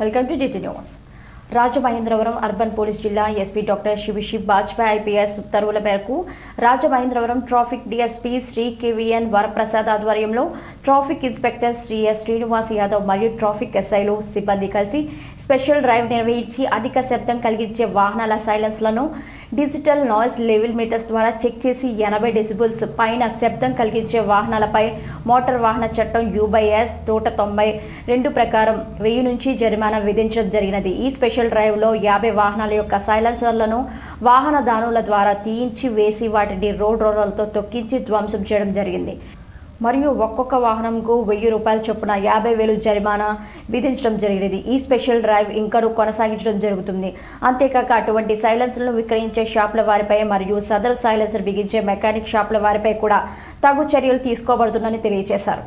Welcome to DT news. Rajamahendravaram urban police జిల్లా SP doctor Shivashi Bajpai IPS ఉత్తర్వుల మేరకు Rajamahendravaram traffic DSP Shri KVN Varaprasad ఆధ్వర్యంలో traffic inspector Shri S Srinivas Yadav మరియు traffic ఎస్ఐలు సిబ్బంది కలిసి special drive నిర్వహించి అధిక శబ్దం కలిగించే వాహనాల సైలెన్స్లను డిజిటల్ నాయిస్ లెవెల్ మీటర్స్ ద్వారా చెక్ చేసి ఎనభై డెసిబుల్స్ పైన శబ్దం కలిగించే వాహనాలపై మోటార్ వాహన చట్టం యూబైఎస్ నూట తొంభై రెండు ప్రకారం వెయ్యి నుంచి జరిమానా విధించడం జరిగినది. ఈ స్పెషల్ డ్రైవ్లో యాభై వాహనాల యొక్క సైలెన్సర్లను వాహనదారుల ద్వారా తీయించి వేసి వాటిని రోడ్ రోలర్లతో తొక్కించి ధ్వంసం చేయడం జరిగింది. మరియు ఒక్కొక్క వాహనంకు వెయ్యి రూపాయల చొప్పున యాభై వేలు జరిమానా విధించడం జరిగినది. ఈ స్పెషల్ డ్రైవ్ ఇంకను కొనసాగించడం జరుగుతుంది. అంతేకాక అటువంటి సైలెన్సర్లను విక్రయించే షాపుల వారిపై మరియు సదరు సైలెన్సర్ బిగించే మెకానిక్ షాపుల వారిపై కూడా తగు చర్యలు తీసుకోబడుతుందని తెలియజేశారు.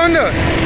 voando.